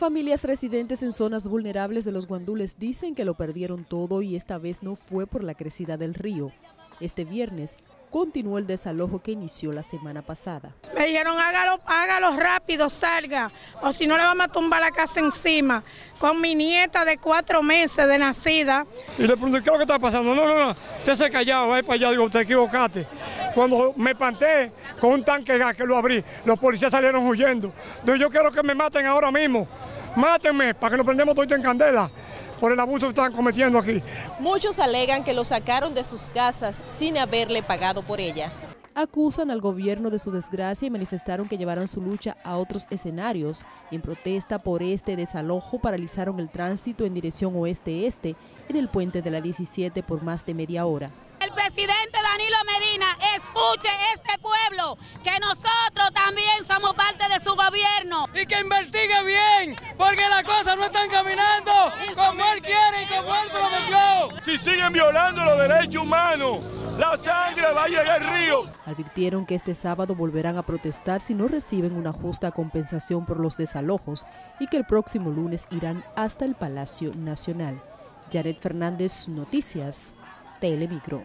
Familias residentes en zonas vulnerables de los guandules dicen que lo perdieron todo y esta vez no fue por la crecida del río. Este viernes continuó el desalojo que inició la semana pasada. Me dijeron hágalo, hágalo rápido, salga, o si no le vamos a tumbar la casa encima, con mi nieta de cuatro meses de nacida. Y le pregunté, ¿qué es lo que está pasando? No, no, no, usted se callado, va para allá, digo, te equivocaste. Cuando me planté con un tanque gas que lo abrí, los policías salieron huyendo. yo quiero que me maten ahora mismo. Mátenme para que nos prendemos todo en candela por el abuso que están cometiendo aquí. Muchos alegan que lo sacaron de sus casas sin haberle pagado por ella. Acusan al gobierno de su desgracia y manifestaron que llevaron su lucha a otros escenarios. Y en protesta por este desalojo paralizaron el tránsito en dirección oeste-este en el puente de la 17 por más de media hora. El presidente Danilo Medina escuche este pueblo, que nosotros también somos parte de su gobierno. Y que investigue bien, porque las cosas no están caminando como él quiere y como él prometió. Si siguen violando los derechos humanos, la sangre va a llegar al río. Advirtieron que este sábado volverán a protestar si no reciben una justa compensación por los desalojos y que el próximo lunes irán hasta el Palacio Nacional. Jared Fernández, Noticias, Telemicro.